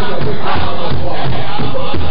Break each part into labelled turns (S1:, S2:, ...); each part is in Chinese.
S1: 我也会好好工作。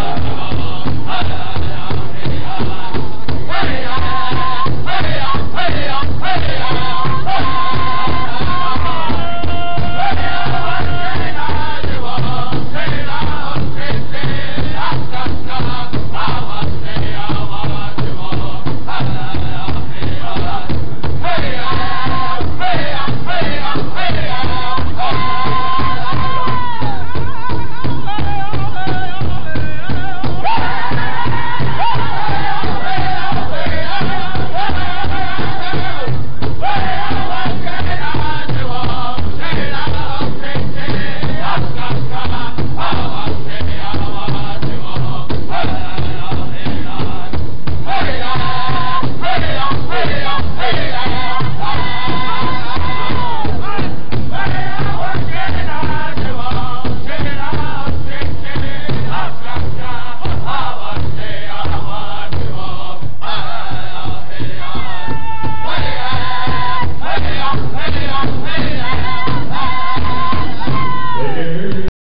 S1: Thank you.